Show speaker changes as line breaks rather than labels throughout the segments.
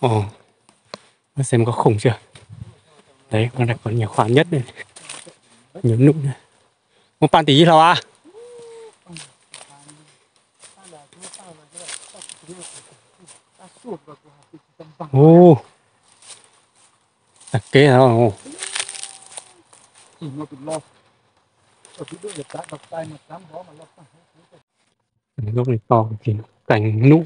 ồ. Xem có khủng chưa? Đấy con này có nhiều khoản nhất này, nhiều nụ này. Một bàn tỷ nào à ồ. À, kế hả ồ. Lúc này to thì cành nụ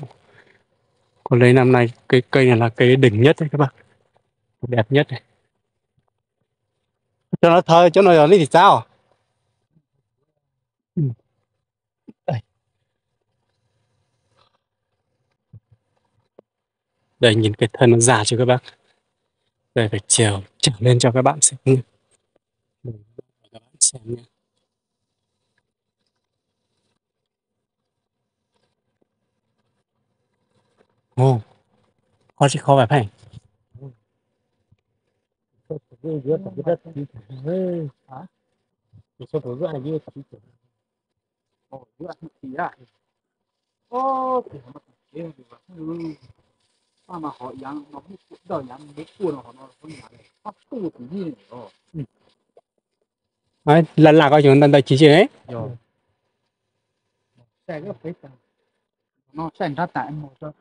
còn đây năm nay cái cây này là cây đỉnh nhất đấy các bạn đẹp nhất này. Cho nó thơ cho nó lấy thì sao Ừ. đây. Đây, nhìn cái thân nó già chưa các bác? Đây, phải trèo trở lên cho các bạn xem nhé. Các bạn xem nhé. Ồ khó chứ khó phải phải
mà họ yang nó không cũng yang mấy cuốn họ nó không nhà. Nó tu thì gì nữa.
đấy lần là coi chúng ta đây chỉ chỉ đấy
Rồi. Cái phải. Nó xảy ra tại một rồi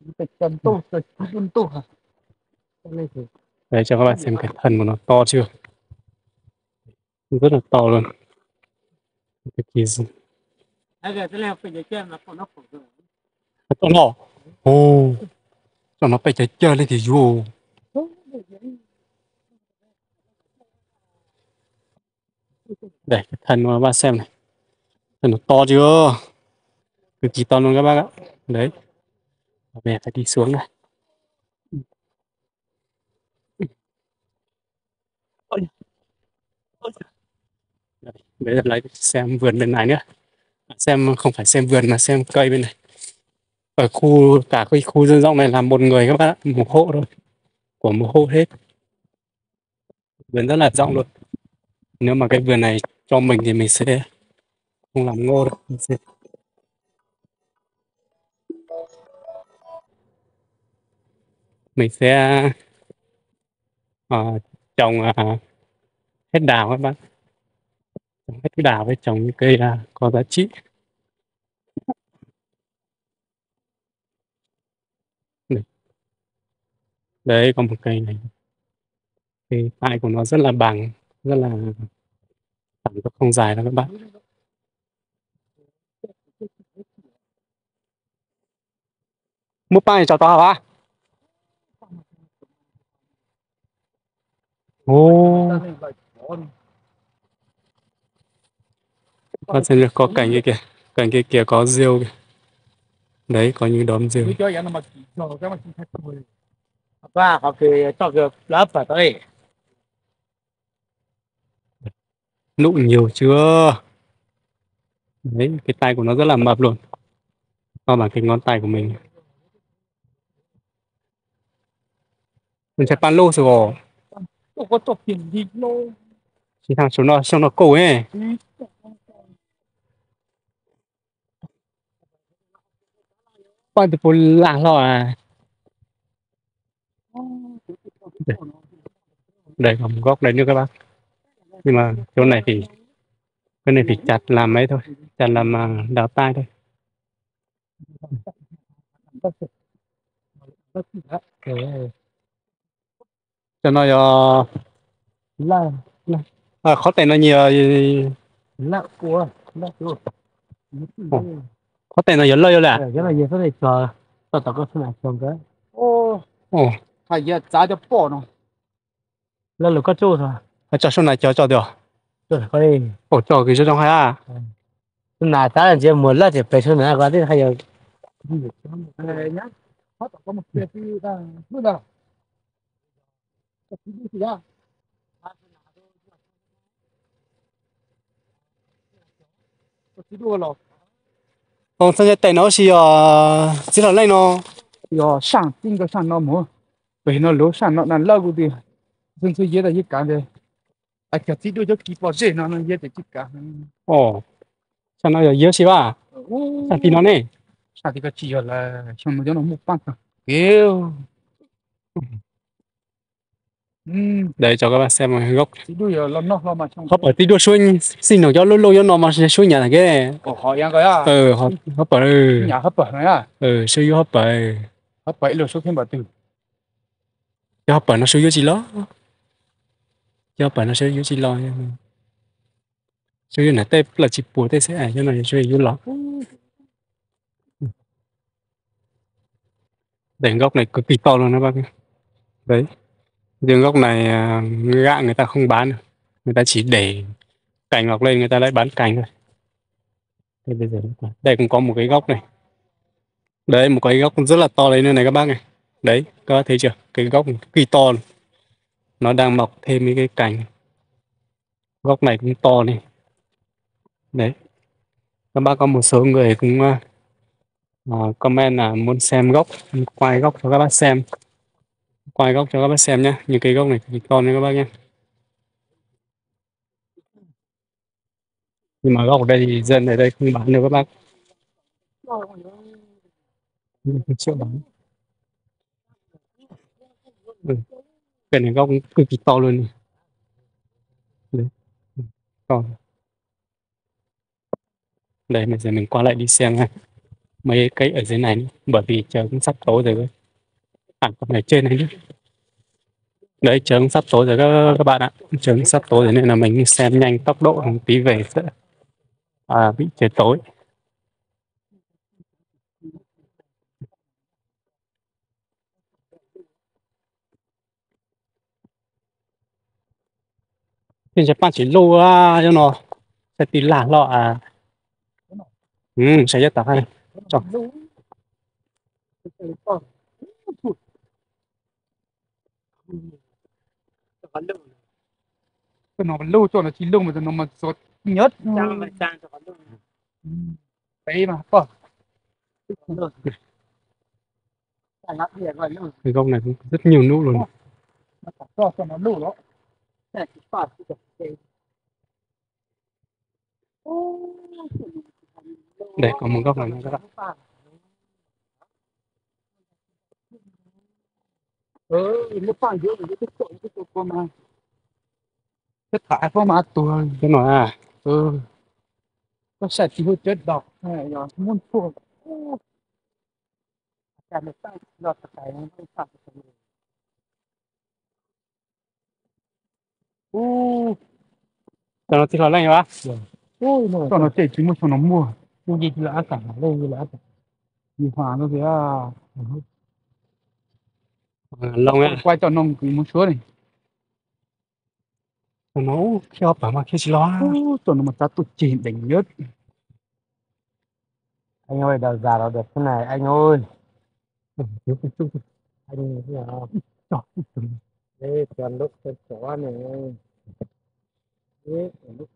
chân
để cho các bạn xem cái thân của nó to chưa? Rất là to luôn. Cái kỳ gì
cái nó còn nó
to nhỏ ồ. Cho nó phải chơi chơi lên thì vô để cái thân của các bạn xem này. Thân nó to chưa? Cực kỳ to luôn các bác ạ. Đấy về phải đi xuống này. Bây giờ lấy xem vườn bên này nữa. Xem không phải xem vườn mà xem cây bên này. Ở khu, cả cái khu dân rộng này là một người các bạn ạ, một hộ thôi. Của một hộ hết. Vườn rất là rộng luôn. Nếu mà cái vườn này cho mình thì mình sẽ không làm ngô đâu, mình sẽ mình sẽ uh, trồng uh, hết đào các bạn. Trồng hết đào với trồng những cây uh, có giá trị. Đấy có một cây này. Cái tay của nó rất là bằng rất là thẳng không dài đâu các bạn. Mua bài cho to hả ô Bạn xem được có cảnh kia kìa, cảnh kia kìa, có rêu kìa. Đấy, có những đốm rêu.
Và họ cái cho được lớp vào tới
nụ nhiều chưa? Đấy, cái tay của nó rất là mập luôn. To bằng cái ngón tay của mình? Mình sẽ pan lô rồi
Tôi có chụp tiền gì lô.
chỉ thằng số nó xong nó cổ ấy. Quay từ phố làng rồi à? Đây. Có một góc đấy nữa các bác. Nhưng mà chỗ này thì cái này thì chặt làm ấy thôi. Chặt làm à, đào tai thôi cho nó uh,
Là
à, khó tay nó nhiều
là của là của.
khó tay nó lớn lên là
cái này giờ phải chờ tao tao có phương án xong cái. Ô.
Ồ.
Hay giờ giá cho bỏ nó. Là lúc có chỗ rồi.
Cho số này cho cho được.
Rồi có đi.
Ồ cho cái số trong hai à
nà ta là chỉ muốn là chỉ phải xuống nữa có đi hay giờ nhá. Có một cái gì đó
Yeah. ông sang tay nó chỉ ờ chỉ là lấy nó
yo sang tin cái sang nó mua bởi nó lúa sang nó là lâu cái gì dân số dễ là dễ cả đấy à cái chỉ đôi cho kịp vào nó nó dễ để kịp cả
ồ sang nó dễ
chứ
ba sang tin nó
này sang cái chỉ là sang nó cho nó mua bán cả
đây cho các bạn xem một cái gốc
lo lo mà
hấp ở tí đua xuôi xin nó cho lâu lâu cho nó mà xuôi nhà này cái
à?
Ừ hấp hấp ở ừ.
Nhà hấp bẩn này à?
Ừ xuôi hấp ở.
Hấp bậy rồi số thêm bảo từ.
Cái hấp ở nó xuôi gì đó cái hấp ở nó xuôi gì lo xuôi này tép là chỉ bùa tép sẽ ảnh cho nó xuôi gì lo đỉnh gốc này cực kỳ to luôn đó bác đấy riêng gốc này à, gạ người ta không bán được. người ta chỉ để cành ngọc lên người ta lại bán cành thôi. Đây bây giờ đây cũng có một cái gốc này. Đấy một cái gốc rất là to đấy nữa này các bác này. Đấy các bác thấy chưa? Cái gốc kỳ to này. nó đang mọc thêm mấy cái cành. Gốc này cũng to này. Đấy. Các bác có một số người cũng uh, comment là muốn xem gốc quay gốc cho các bác xem quay gốc cho các bác xem nhé những cây gốc này cực to nha các bác nhé nhưng mà gốc ở đây thì dân ở đây không bán được các bác không chịu bán ừ. cái này gốc cực kỳ to luôn này. đấy to đây, bây giờ mình qua lại đi xem ha mấy cây ở dưới này nữa. bởi vì trời cũng sắp tối rồi hẳn còn ở trên này nữa đấy trời sắp tối rồi các, các bạn ạ. Trời sắp tối rồi nên là mình xem nhanh tốc độ một tí về sẽ à, bị trời tối. Thì bạn chỉ lô à cho nó sẽ tí lạ lọ à. Ừ sẽ rất tập hay. Chọn
cái nó lâu cho nó chỉ lâu mà nó mà sốt nhớt.
Con luôn
đấy mà
luôn
cái gốc này cũng rất nhiều nụ luôn.
Nó cho nó đó.
Đây có một gốc này nữa các bạn
ừ nó phải giữa cái cái tội cái tội của mà. Tất cả có mà tuổi
cái nói à?
Ừ. Nó sẽ chỉ hơi chết độc này rồi muốn phụ
cái này tăng lọt cái nó phát cái
u.
Cho nó thì khó lên bác
ôi nó cho nó chạy chỉ một cho nó mua. Mua gì thì là cả lên như là cả. Gì hòa nó thế à
à, lông á.
Quay cho nó cũng một số này.
Nó họ bảo mà khi lo
cho nó mà ta tụt chỉ đỉnh nhất.
Anh ơi đầu già nó được thế này anh ơi.
Ừ,
anh thế nào? Đây toàn lúc chó này. Đây lúc